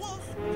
wolf.